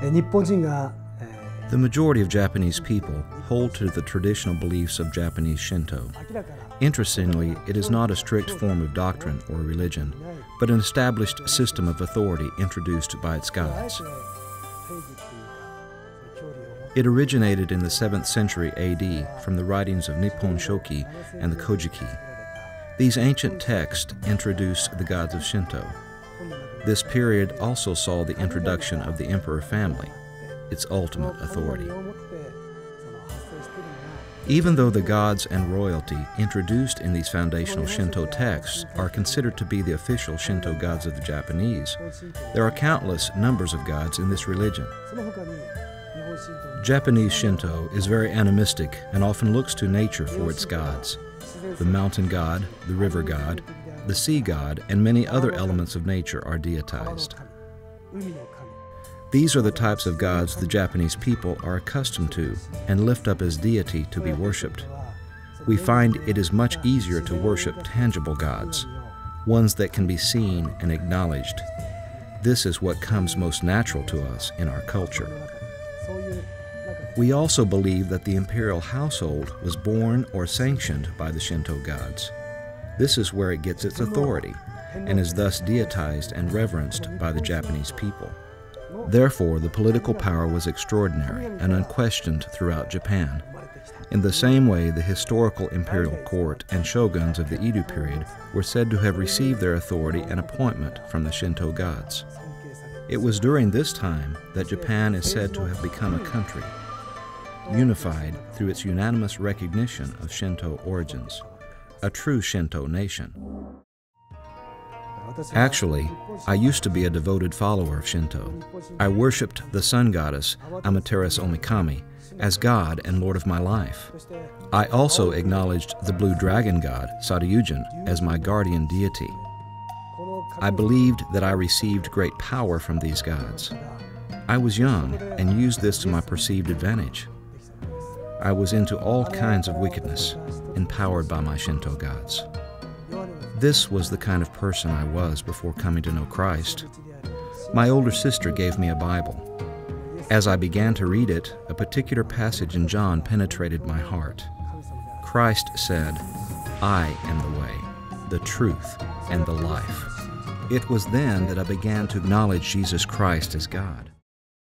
The majority of Japanese people hold to the traditional beliefs of Japanese Shinto. Interestingly, it is not a strict form of doctrine or religion, but an established system of authority introduced by its gods. It originated in the 7th century AD from the writings of Nippon Shoki and the Kojiki. These ancient texts introduce the gods of Shinto. This period also saw the introduction of the emperor family, its ultimate authority. Even though the gods and royalty introduced in these foundational Shinto texts are considered to be the official Shinto gods of the Japanese, there are countless numbers of gods in this religion. Japanese Shinto is very animistic and often looks to nature for its gods the mountain god, the river god, the sea god, and many other elements of nature are deitized. These are the types of gods the Japanese people are accustomed to and lift up as deity to be worshipped. We find it is much easier to worship tangible gods, ones that can be seen and acknowledged. This is what comes most natural to us in our culture. We also believe that the imperial household was born or sanctioned by the Shinto gods. This is where it gets its authority and is thus deitized and reverenced by the Japanese people. Therefore, the political power was extraordinary and unquestioned throughout Japan. In the same way, the historical imperial court and shoguns of the Edo period were said to have received their authority and appointment from the Shinto gods. It was during this time that Japan is said to have become a country, unified through its unanimous recognition of Shinto origins a true Shinto nation. Actually, I used to be a devoted follower of Shinto. I worshipped the sun goddess, Amaterasu Omikami, as God and Lord of my life. I also acknowledged the blue dragon god, Sadayūjin as my guardian deity. I believed that I received great power from these gods. I was young and used this to my perceived advantage. I was into all kinds of wickedness, empowered by my Shinto gods. This was the kind of person I was before coming to know Christ. My older sister gave me a Bible. As I began to read it, a particular passage in John penetrated my heart. Christ said, I am the way, the truth, and the life. It was then that I began to acknowledge Jesus Christ as God.